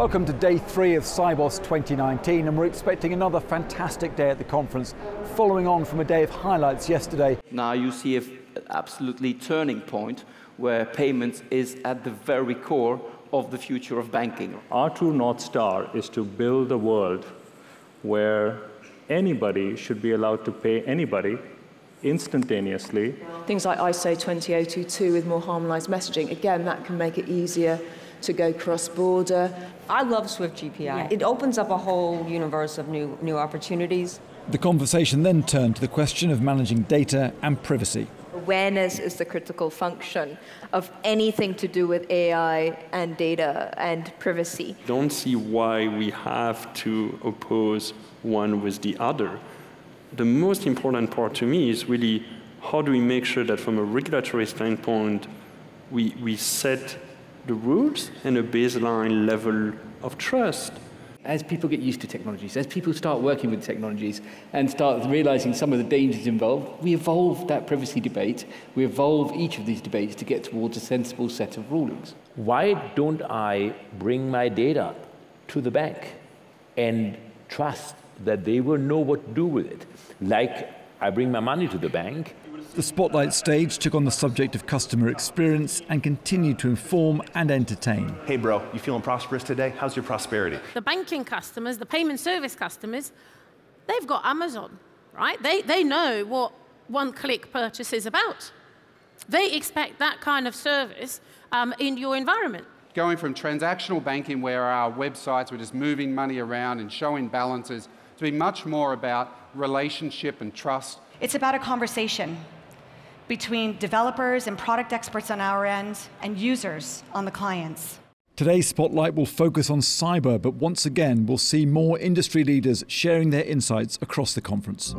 Welcome to day three of Sibos 2019, and we're expecting another fantastic day at the conference, following on from a day of highlights yesterday. Now you see an absolutely turning point where payments is at the very core of the future of banking. Our true North Star is to build a world where anybody should be allowed to pay anybody instantaneously. Things like ISO 20022 with more harmonized messaging, again, that can make it easier to go cross-border. I love Swift GPI. Yeah. It opens up a whole universe of new, new opportunities. The conversation then turned to the question of managing data and privacy. Awareness is the critical function of anything to do with AI and data and privacy. Don't see why we have to oppose one with the other. The most important part to me is really how do we make sure that from a regulatory standpoint, we, we set the rules and a baseline level of trust. As people get used to technologies, as people start working with technologies and start realizing some of the dangers involved, we evolve that privacy debate. We evolve each of these debates to get towards a sensible set of rulings. Why don't I bring my data to the bank and trust that they will know what to do with it? Like I bring my money to the bank the Spotlight stage took on the subject of customer experience and continued to inform and entertain. Hey, bro, you feeling prosperous today? How's your prosperity? The banking customers, the payment service customers, they've got Amazon, right? They, they know what one click purchase is about. They expect that kind of service um, in your environment. Going from transactional banking, where our websites were just moving money around and showing balances, to be much more about relationship and trust. It's about a conversation between developers and product experts on our end and users on the clients. Today's spotlight will focus on cyber, but once again, we'll see more industry leaders sharing their insights across the conference.